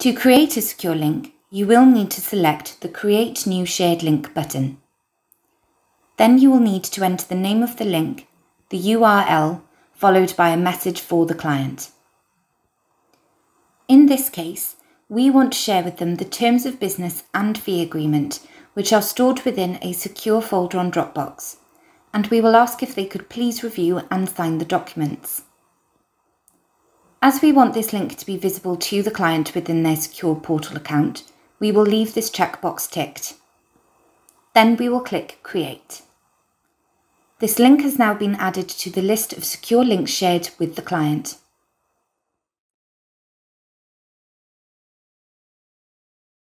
To create a secure link, you will need to select the Create New Shared Link button. Then you will need to enter the name of the link, the URL, followed by a message for the client. In this case, we want to share with them the terms of business and fee agreement, which are stored within a secure folder on Dropbox, and we will ask if they could please review and sign the documents. As we want this link to be visible to the client within their secure portal account, we will leave this checkbox ticked. Then we will click Create. This link has now been added to the list of secure links shared with the client.